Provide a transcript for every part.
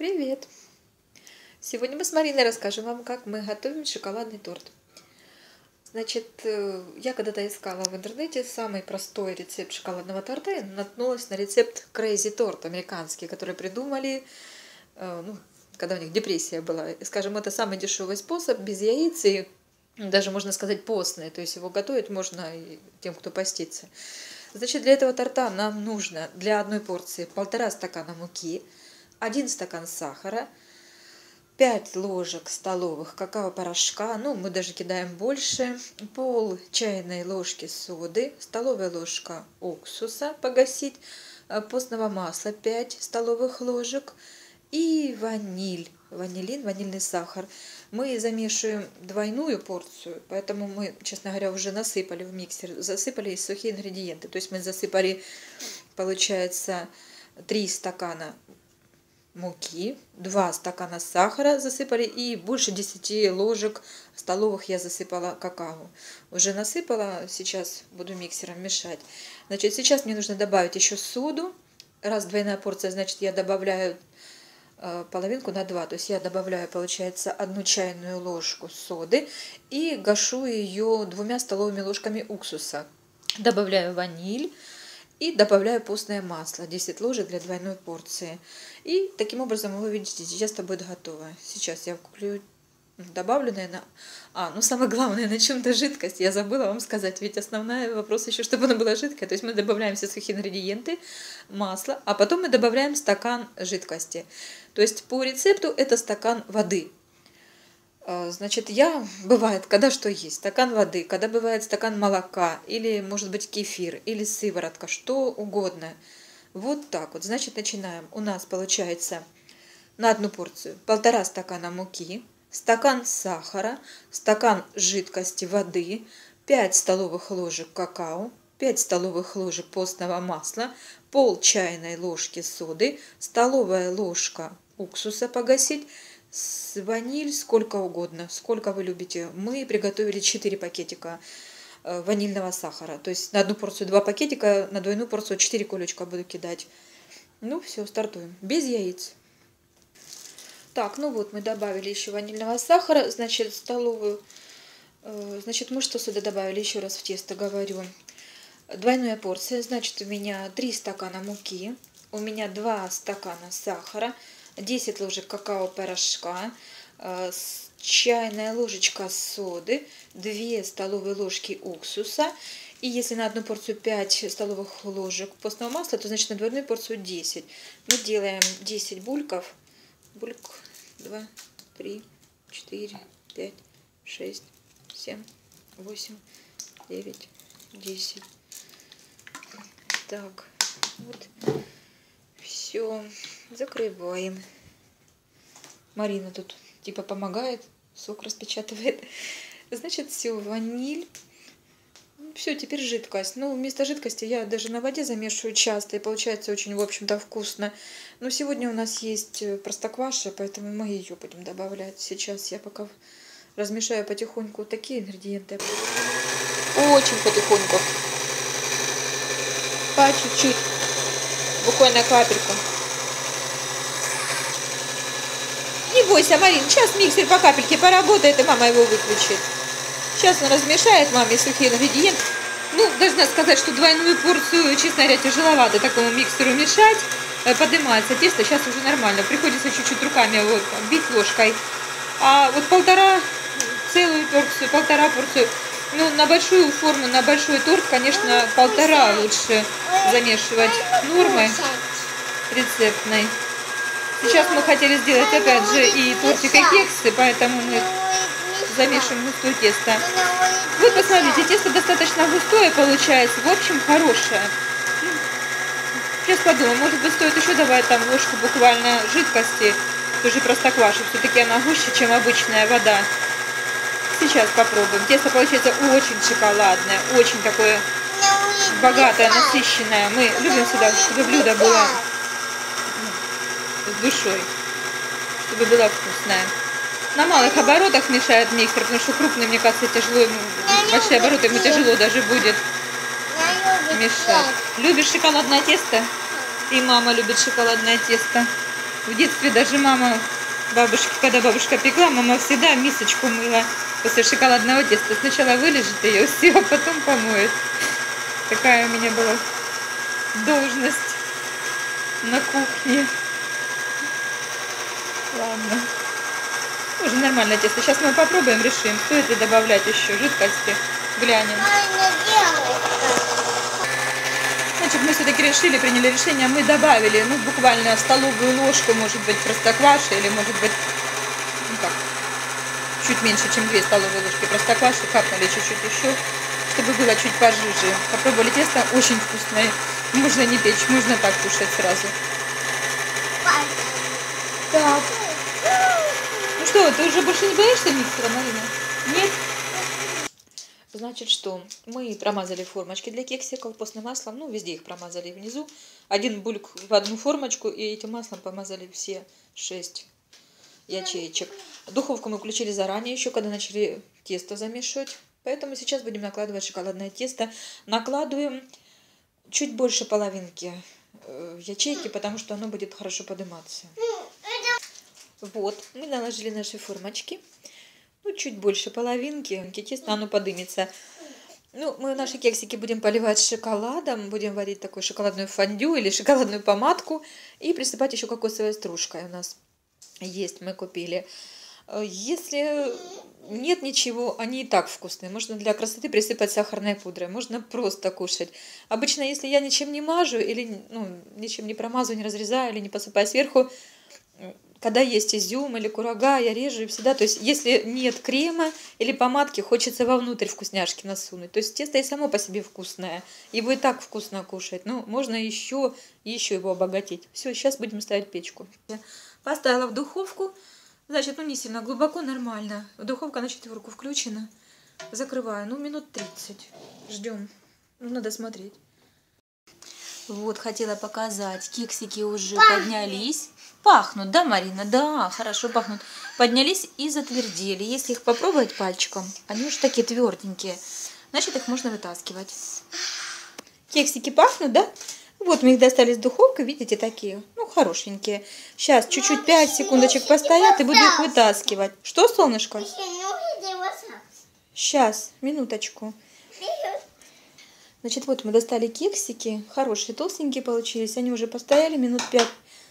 Привет! Сегодня мы с Мариной расскажем вам, как мы готовим шоколадный торт. Значит, э, я когда-то искала в интернете самый простой рецепт шоколадного торта и наткнулась на рецепт Crazy Tort американский, который придумали, э, ну, когда у них депрессия была. Скажем, это самый дешевый способ, без яиц и даже, можно сказать, постный. То есть его готовить можно тем, кто постится. Значит, для этого торта нам нужно для одной порции полтора стакана муки – 1 стакан сахара, 5 ложек столовых какао-порошка, ну, мы даже кидаем больше, пол чайной ложки соды, столовая ложка уксуса погасить, э, постного масла 5 столовых ложек и ваниль, ванилин, ванильный сахар. Мы замешиваем двойную порцию, поэтому мы, честно говоря, уже насыпали в миксер, засыпали сухие ингредиенты. То есть мы засыпали, получается, 3 стакана муки, 2 стакана сахара засыпали и больше 10 ложек столовых я засыпала какао. Уже насыпала, сейчас буду миксером мешать. Значит, сейчас мне нужно добавить еще соду. Раз двойная порция, значит, я добавляю э, половинку на 2. То есть я добавляю, получается, одну чайную ложку соды и гашу ее двумя столовыми ложками уксуса. Добавляю ваниль и добавляю постное масло, 10 ложек для двойной порции. И таким образом вы видите, сейчас это будет готово. Сейчас я куплю, добавлю, наверное... А, ну самое главное, на чем-то жидкость. Я забыла вам сказать, ведь основной вопрос еще, чтобы она была жидкая. То есть мы добавляем все сухие ингредиенты, масло, а потом мы добавляем стакан жидкости. То есть по рецепту это стакан воды. А, значит, я, бывает, когда что есть, стакан воды, когда бывает стакан молока, или, может быть, кефир, или сыворотка, что угодно. Вот так вот. Значит, начинаем. У нас получается на одну порцию полтора стакана муки, стакан сахара, стакан жидкости воды, 5 столовых ложек какао, 5 столовых ложек постного масла, пол чайной ложки соды, столовая ложка уксуса погасить, с ваниль сколько угодно, сколько вы любите. Мы приготовили 4 пакетика э, ванильного сахара. То есть на одну порцию 2 пакетика, на двойную порцию 4 кулечка буду кидать. Ну все, стартуем. Без яиц. Так, ну вот мы добавили еще ванильного сахара, значит, столовую. Э, значит, мы что сюда добавили? Еще раз в тесто говорю. Двойная порция, значит, у меня 3 стакана муки, у меня 2 стакана сахара, 10 ложек какао-порошка, э, чайная ложечка соды, 2 столовые ложки уксуса. И если на одну порцию 5 столовых ложек постного масла, то значит на двойную порцию 10. Мы делаем 10 бульков. Бульк 2, 3, 4, 5, 6, 7, 8, 9, 10. Так, вот. Все, закрываем. Марина тут типа помогает, сок распечатывает. Значит, все, ваниль. Все, теперь жидкость. Ну, вместо жидкости я даже на воде замешиваю часто, и получается очень, в общем-то, вкусно. Но сегодня у нас есть э, простокваша, поэтому мы ее будем добавлять. Сейчас я пока размешаю потихоньку такие ингредиенты. Очень потихоньку. По чуть-чуть буквально капельку. Не бойся, Марин, сейчас миксер по капельке поработает, и мама его выключит. Сейчас он размешает маме сухие ингредиенты. Ну, должна сказать, что двойную порцию, честно говоря, тяжеловато такому миксеру мешать. Э, поднимается тесто, сейчас уже нормально. Приходится чуть-чуть руками вот бить ложкой. А вот полтора, целую порцию, полтора порцию ну, на большую форму, на большой торт, конечно, полтора лучше замешивать нормы рецептной. Сейчас мы хотели сделать, опять же, и тортик, и кексы, поэтому мы замешиваем густое тесто. Вот, посмотрите, тесто достаточно густое получается, в общем, хорошее. Сейчас подумаю, может быть, стоит еще добавить там ложку буквально жидкости, тоже простокваши, все-таки она гуще, чем обычная вода. Сейчас попробуем. Тесто получается очень шоколадное, очень такое богатое, насыщенное. Мы любим сюда, чтобы блюдо было душой, чтобы было вкусное. На малых оборотах мешает миксер, потому что крупный, мне кажется, тяжело, большие обороты ему тяжело даже будет мешать. Любишь шоколадное тесто? И мама любит шоколадное тесто. В детстве даже мама, бабушка, когда бабушка пекла, мама всегда мисочку мыла после шоколадного теста. Сначала вылежит ее все, а потом помоет. Такая у меня была должность на кухне. Ладно. Уже нормальное тесто. Сейчас мы попробуем, решим, стоит ли добавлять еще жидкости. Глянем. Значит, мы все-таки решили, приняли решение, мы добавили, ну, буквально столовую ложку, может быть, простокваши, или, может быть, ну, как, чуть меньше, чем 2 столовые ложки простокваши, капнули чуть-чуть еще, чтобы было чуть пожиже. Попробовали тесто, очень вкусное. Можно не печь, можно так кушать сразу. Так. Что, ты уже больше не боишься миксера, Марина? Нет? Значит, что мы промазали формочки для кексиков постным маслом, ну, везде их промазали внизу. Один бульк в одну формочку, и этим маслом помазали все шесть ячеечек. Духовку мы включили заранее, еще когда начали тесто замешивать. Поэтому сейчас будем накладывать шоколадное тесто. Накладываем чуть больше половинки э, ячейки, потому что оно будет хорошо подниматься. Вот, мы наложили наши формочки. Ну, чуть больше половинки. Тесто оно подымется. Ну, мы наши кексики будем поливать шоколадом, будем варить такую шоколадную фондю или шоколадную помадку и присыпать еще кокосовой стружкой у нас есть, мы купили. Если нет ничего, они и так вкусные. Можно для красоты присыпать сахарной пудрой, можно просто кушать. Обычно, если я ничем не мажу или ну, ничем не промазываю, не разрезаю или не посыпаю сверху, когда есть изюм или курага, я режу и всегда. То есть, если нет крема или помадки, хочется вовнутрь вкусняшки насунуть. То есть, тесто и само по себе вкусное. Его и так вкусно кушать. Но можно еще, еще его обогатить. Все, сейчас будем ставить печку. Поставила в духовку. Значит, ну не сильно глубоко, нормально. Духовка на четверку включена. Закрываю. Ну, минут 30. Ждем. Ну, надо смотреть. Вот, хотела показать. Кексики уже поднялись. Пахнут, да, Марина? Да, хорошо пахнут. Поднялись и затвердели. Если их попробовать пальчиком, они уже такие тверденькие. Значит, их можно вытаскивать. Кексики пахнут, да? Вот мы их достали из духовки, видите, такие, ну, хорошенькие. Сейчас чуть-чуть 5 секундочек постоят и буду их вытаскивать. Что, солнышко? Сейчас, минуточку. Значит, вот мы достали кексики, хорошие, толстенькие получились. Они уже постояли минут 5.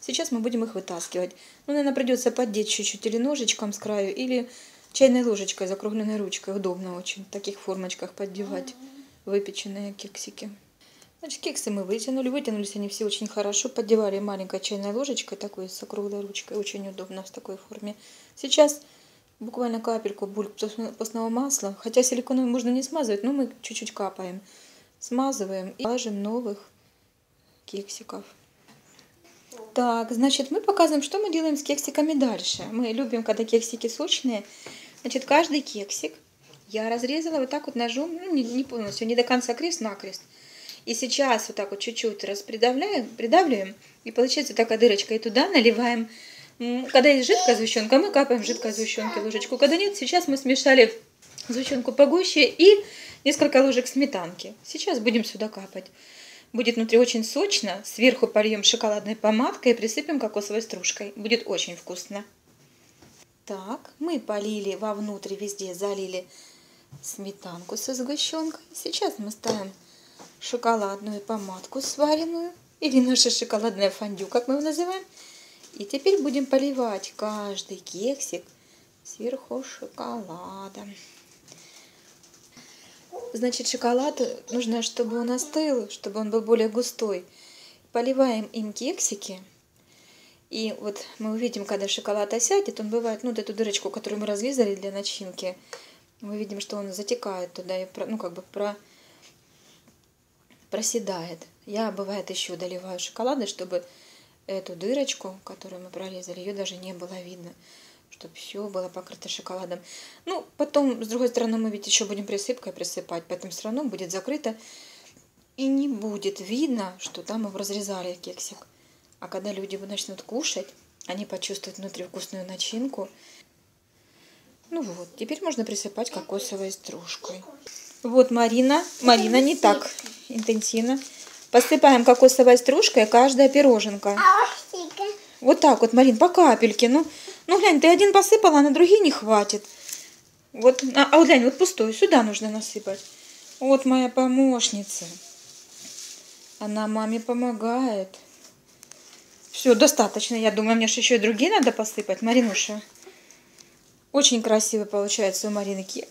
Сейчас мы будем их вытаскивать. Ну, наверное, придется поддеть чуть-чуть или ножичком с краю, или чайной ложечкой, закругленной ручкой. Удобно очень в таких формочках поддевать выпеченные кексики. Значит, кексы мы вытянули. Вытянулись они все очень хорошо. Поддевали маленькой чайной ложечкой, такой с округлой ручкой. Очень удобно в такой форме. Сейчас буквально капельку бульк постного масла. Хотя силиконовый можно не смазывать, но мы чуть-чуть капаем. Смазываем и ложим новых кексиков. Так, значит, мы показываем, что мы делаем с кексиками дальше. Мы любим, когда кексики сочные. Значит, каждый кексик я разрезала вот так вот ножом, ну, не, не полностью, не до конца крест-накрест. И сейчас вот так вот чуть-чуть распридавляем, придавливаем, и получается такая дырочка. И туда наливаем, когда есть жидкая сгущенка, мы капаем жидкой сгущенки ложечку. Когда нет, сейчас мы смешали сгущенку погуще и несколько ложек сметанки. Сейчас будем сюда капать. Будет внутри очень сочно. Сверху польем шоколадной помадкой и присыпем кокосовой стружкой. Будет очень вкусно. Так, мы полили вовнутрь, везде залили сметанку со сгущенкой. Сейчас мы ставим шоколадную помадку сваренную, или наша шоколадная фондю, как мы его называем. И теперь будем поливать каждый кексик сверху шоколадом. Значит, шоколад нужно, чтобы он остыл, чтобы он был более густой. Поливаем им кексики. И вот мы увидим, когда шоколад осядет, он бывает, ну, вот эту дырочку, которую мы разрезали для начинки, мы видим, что он затекает туда и, ну, как бы про проседает. Я, бывает, еще доливаю шоколада, чтобы эту дырочку, которую мы прорезали, ее даже не было видно, чтобы все было покрыто шоколадом. Ну, потом, с другой стороны, мы ведь еще будем присыпкой присыпать, поэтому все равно будет закрыто и не будет видно, что там мы разрезали кексик. А когда люди начнут кушать, они почувствуют внутри вкусную начинку. Ну вот, теперь можно присыпать кокосовой стружкой. Вот Марина. Марина не так интенсивно. Посыпаем кокосовой стружкой каждая пироженка. Вот так вот, Марин, по капельке. Ну, ну глянь, ты один посыпала, а на другие не хватит. Вот, а, а глянь, вот пустой, сюда нужно насыпать. Вот моя помощница. Она маме помогает. Все, достаточно, я думаю. Мне же еще и другие надо посыпать. Маринуша. Очень красиво получается у Марины кексик.